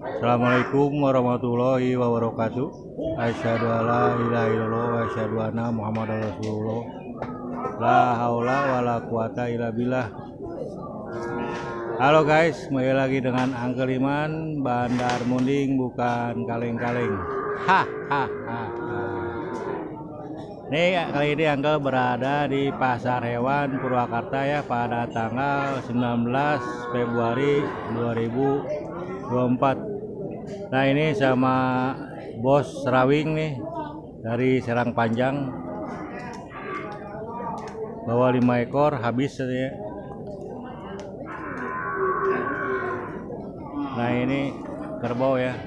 Assalamualaikum warahmatullahi wabarakatuh. Asyhadu alla ilaha illallah wa asyhadu anna Muhammadar Rasulullah. La haula wala quwata illa billah. Halo guys, kembali lagi dengan Angkel Iman, Bandar Munding bukan kaleng-kaleng. Ha ha ha. ha. Nih kali ini Angkel berada di Pasar Hewan Purwakarta ya pada tanggal 19 Februari 2024. Nah ini sama bos Rawing nih dari Serang Panjang bawa 5 ekor habis ya. Nah ini kerbau ya.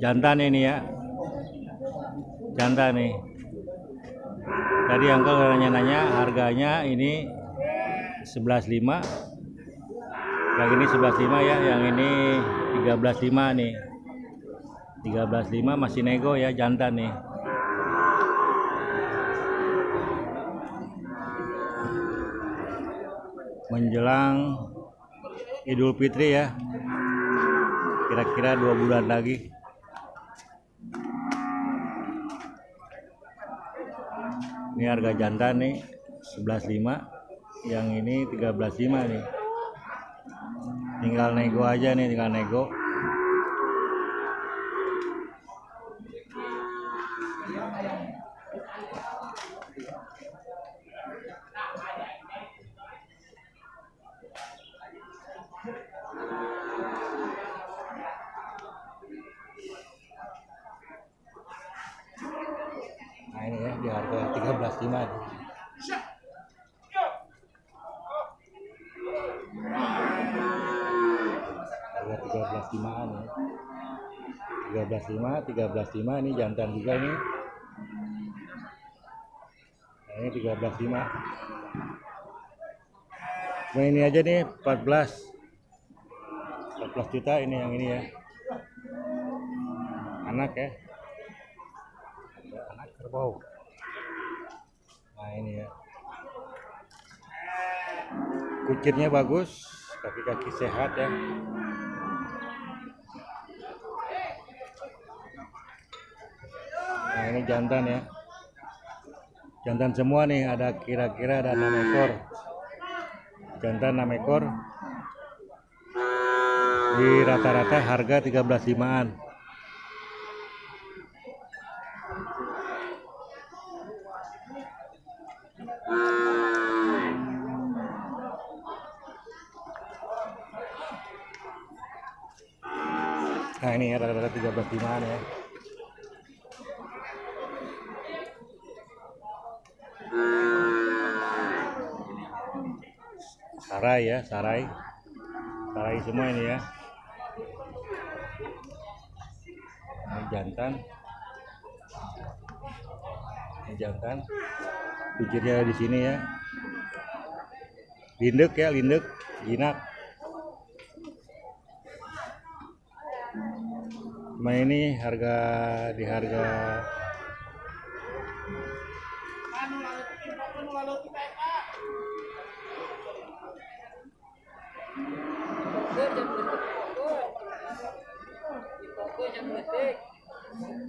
Jantan ini ya. Jantan nih. Tadi Uncle nanya-nanya harganya ini 11.5 yang ini 11.5 ya yang ini 13.5 nih. 13.5 masih nego ya jantan nih. Menjelang Idul Fitri ya. Kira-kira dua bulan lagi. Ini harga jantan nih 11.5 yang ini 13.5 nih tinggal nego aja nih tinggal nego. Nah ini ya di harga 13.5 13.5 13.5 ini jantan juga ini. Nah, ini 13.5 cuma ini aja nih 14 14 juta ini yang ini ya. Anak ya. Anak kerbau. Nah ini ya. Kucirnya bagus kaki-kaki sehat ya. Nah ini jantan ya. Jantan semua nih ada kira-kira ada 6 ekor. Jantan 6 ekor. Di rata-rata harga 13 limaan. Nah ini ya rata-rata 13 limaan ya. Sarai ya sarai. Sarai semua ini ya. Ini jantan. Ini jantan. Bibirnya di sini ya. Lindek ya lindek. Jinak. Cuma ini harga di harga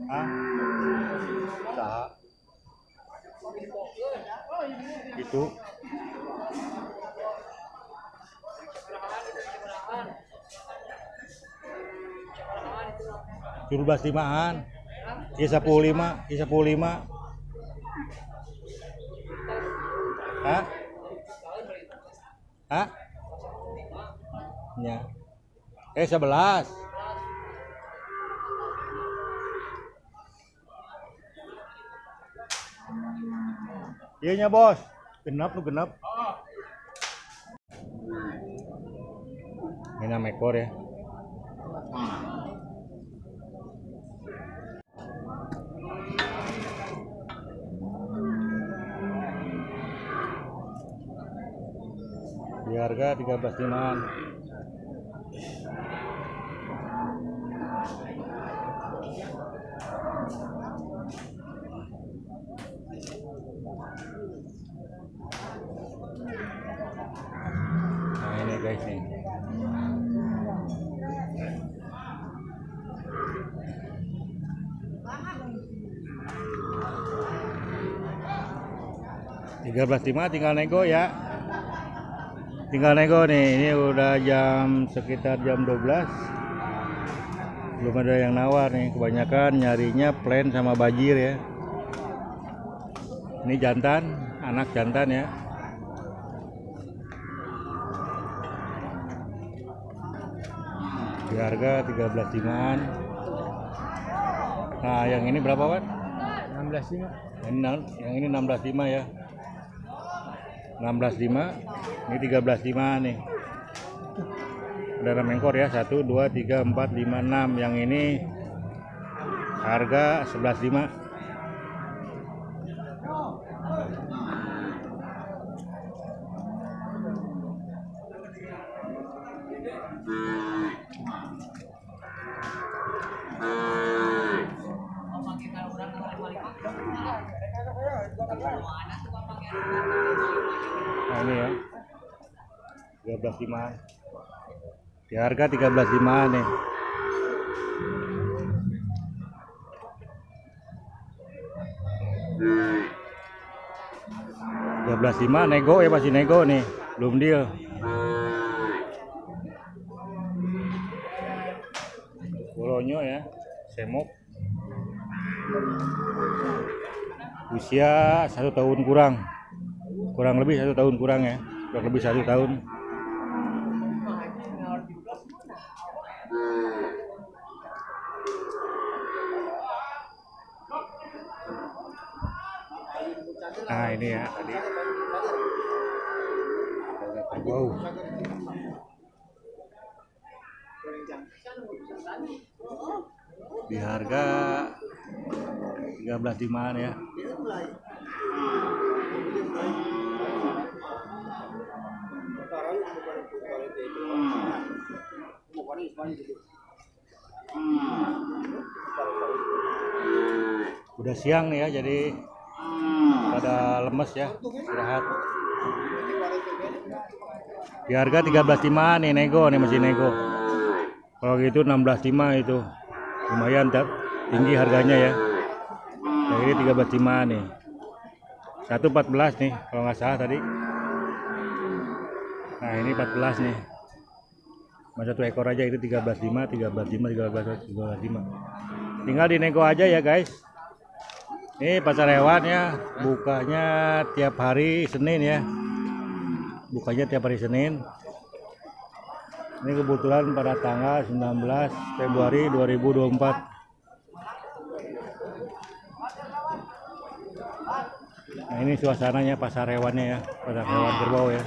ah itu tujuh belas limaan iya sepuluh lima iya sepuluh lima Hah? Hah? Ya. Eh sebelas. Iya nya bos. Genap lu genap. Ini nama ekor ya. Di harga 13 limaan. 13.5 tinggal nego ya. Tinggal nego nih ini udah jam sekitar jam 12 belum ada yang nawar nih kebanyakan nyarinya plan sama bajir ya. Ini jantan anak jantan ya. Di harga 13 an nah yang ini berapa Wan? 16.5 yang ini 16.5 ya. 16.5 ini 13.5 nih. Ada ekor ya 1 2 3 4 5 6 yang ini harga 11.5 Nah ini ya 13.5 di harga 13.5 nih. Tiga belas lima nego ya masih nego nih. Belum deal. Bolonyo ya semok. Usia satu tahun kurang. Kurang lebih satu tahun kurang ya kurang lebih satu tahun nah ini ya tadi. Wow. Di harga 13 limaan ya. Udah siang nih ya jadi pada lemes ya istirahat. Di harga 13.5 nih nego nih masih nego. Kalau gitu 16.5 itu. Lumayan tak tinggi harganya ya. Yang ini 13.5 nih. 114 nih kalau nggak salah tadi. Nah ini 14 nih. Mas satu ekor aja itu 13.5 13.5 13 13.5 tinggal dinego aja ya guys ini pasar hewan ya bukanya tiap hari Senin ya. Bukanya tiap hari Senin. Ini kebetulan pada tanggal 19 Februari 2024 Nah ini suasananya pasar hewannya ya pasar hewan kerbau ya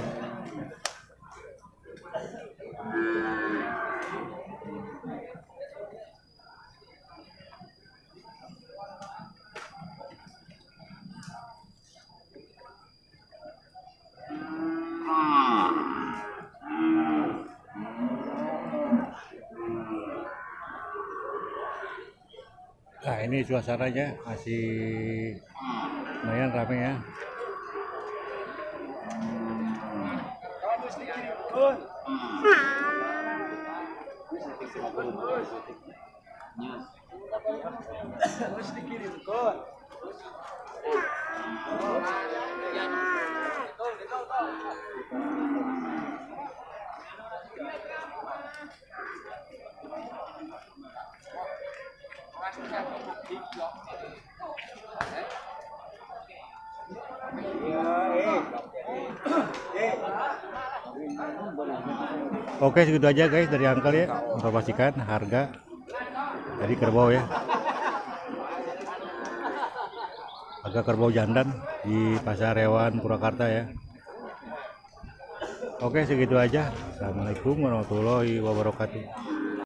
ini suasananya masih lumayan ramai ya. Oke segitu aja guys dari Angkel ya. Informasikan harga dari kerbau ya. Harga kerbau jantan di pasar hewan Purwakarta ya. Oke segitu aja. Assalamualaikum warahmatullahi wabarakatuh